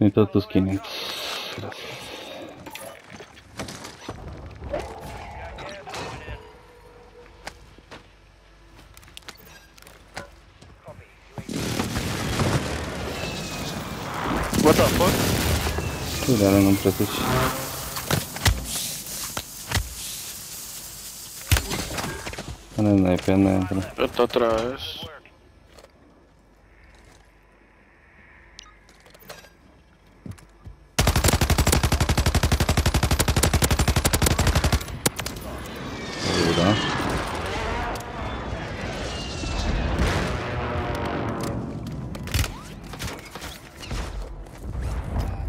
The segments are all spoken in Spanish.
Necesito tus 500. Gracias. What the fuck? Tiraron un precision. Están snipeando adentro. Otra vez. Seguro.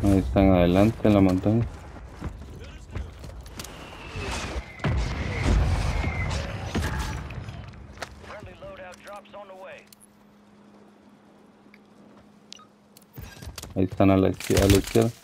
Ahí están adelante en la montaña. Ahí están a la izquierda. A la izquierda.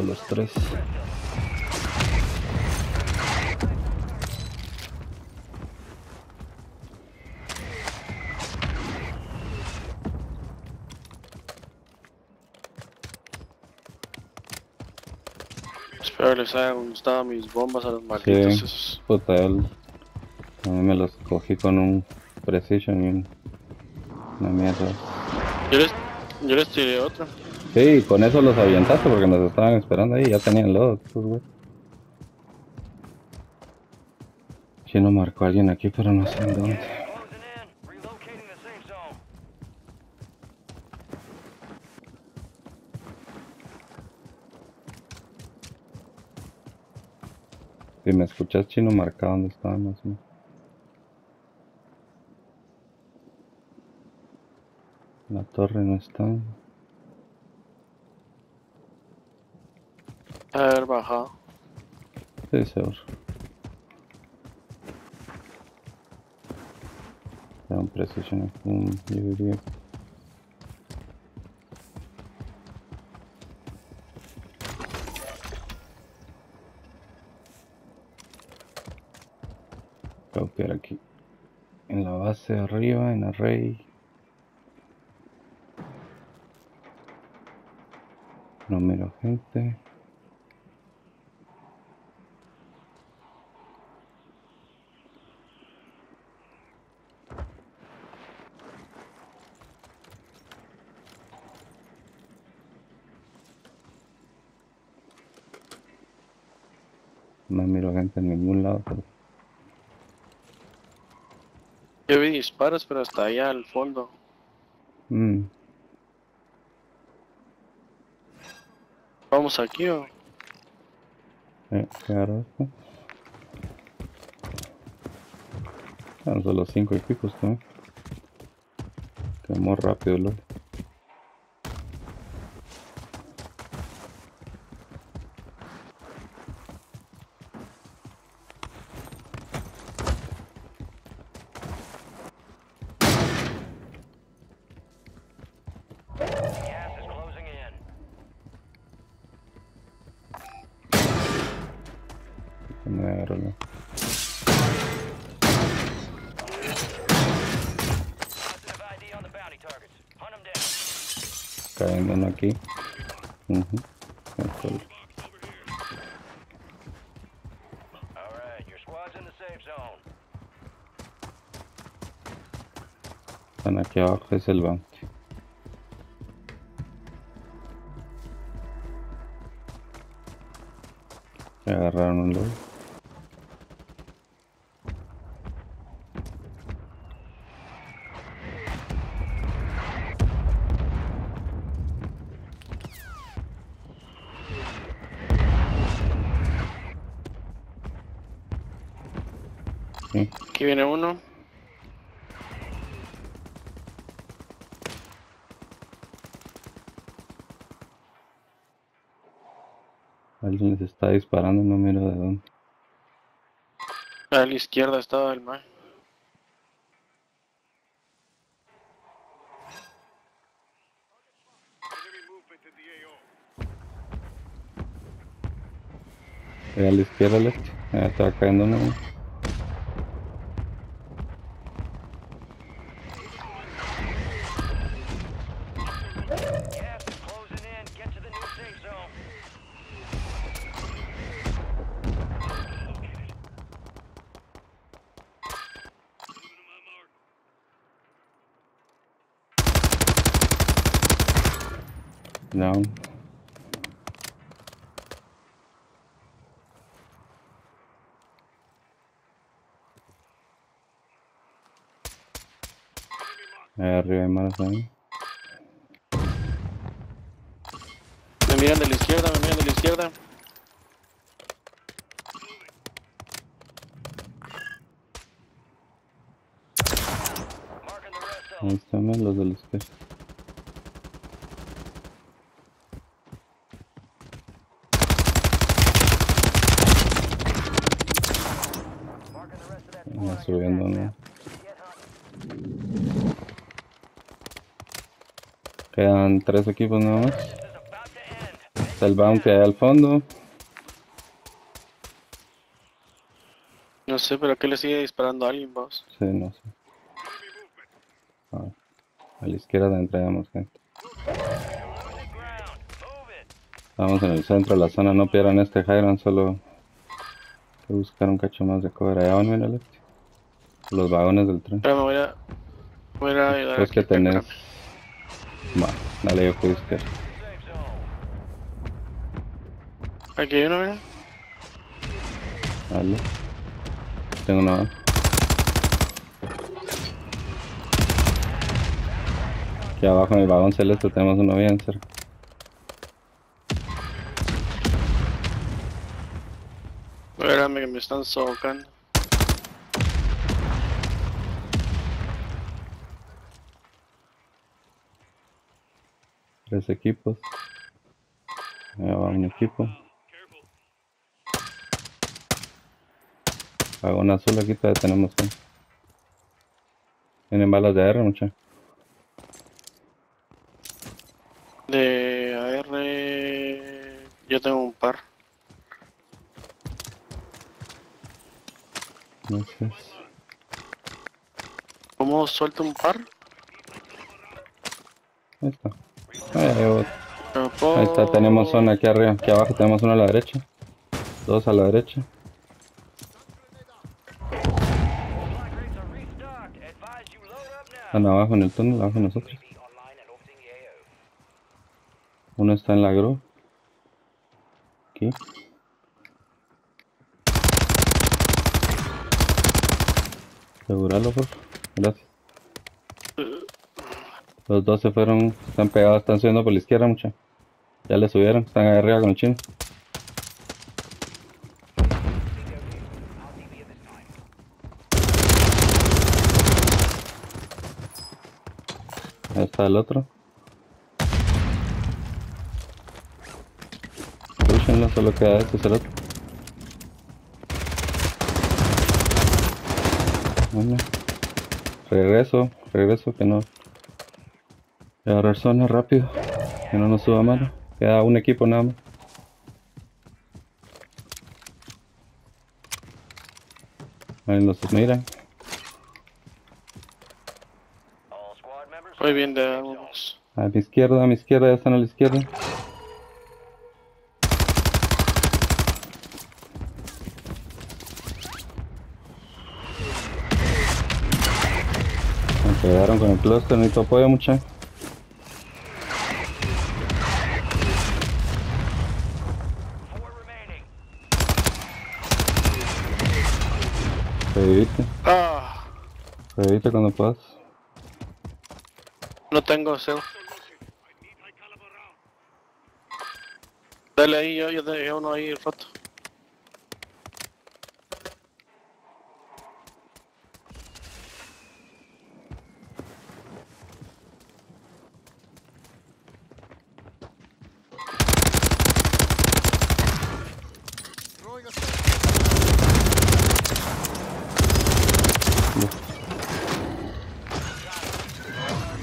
Hasta los tres. Espero les haya gustado mis bombas a los malditos Sí, esos. puta, él. A mí me los cogí con un Precision y un- una mierda. Yo les, yo les tiré otra. Sí, con eso los avientaste porque nos estaban esperando ahí, ya tenían load, estos güey. Chino marcó a alguien aquí, pero no sé en dónde. Si me escuchas chino, marca dónde estaban, no. La torre no está. Haber bajado. Sí, seguro. Era un precision un UAV. Copiar aquí. En la base de arriba, en array. No miro gente. No miro gente en ningún lado. pero- Yo vi disparos, pero hasta allá al fondo. Mm, Vamos aquí o. eh, ¿qué agarro esto? Ah, solo cinco equipos también. Quemó rápido, lo. Uno aquí. Zone. Están aquí abajo, es el banco. Agarraron. Aquí viene uno. Alguien se está disparando, no miro de dónde. A la izquierda estaba el mar. Eh, a la izquierda, Left. Eh, estaba cayendo uno. Down. Ahí arriba hay manos también. Me miran de la izquierda, me miran de la izquierda. Ahí están los de la izquierda. Subiendo, ¿no? Quedan tres equipos nada más. Está el bounty ahí al fondo. No sé, pero ¿qué le sigue disparando a alguien, vos? Sí, no sé. Ah, a la izquierda entramos gente. Estamos en el centro de la zona, no pierdan este Highland, solo hay que buscar un cacho más de cover. Allá van, mira, Alex. Los vagones del tren. Espera, me voy a... Voy a ayudar Pues que tenés. Va, dale yo fui izquierda. Aquí hay uno, mira. Dale. Tengo una. Aquí abajo en el vagón celeste tenemos uno bien cerca. Espérame que me están sofocando. Tres equipos. Allá va un equipo. Vagón azul aquí todavía tenemos uno. Tienen balas de AR, mucha. De AR... Yo tengo un par. No sé. ¿Cómo suelto un par? Ahí está. Puedo- Ahí está, tenemos zona aquí arriba. Aquí abajo tenemos uno a la derecha. Dos a la derecha. Están abajo en el túnel, abajo de nosotros. Uno está en la grove. Aquí. Aseguralo, por favor. Gracias. Los dos se fueron, están pegados, están subiendo por la izquierda, mucha. Ya le subieron, están ahí arriba con el chino. Ahí está el otro. Pushenlo, solo queda este, es el otro. Regreso, regreso, que no. Agarrar zona rápido, que no nos suba mano. Queda un equipo nada más. Ahí los miran. Voy bien de. A mi izquierda, a mi izquierda, ya están a la izquierda. Me pegaron con el cluster, necesito apoyo mucha. Revivite, Ah, revivite cuando puedas. no tengo cel. Dale ahí, yo, yo dejé uno ahí roto.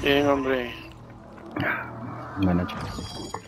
Bien, hombre. Buenas noches.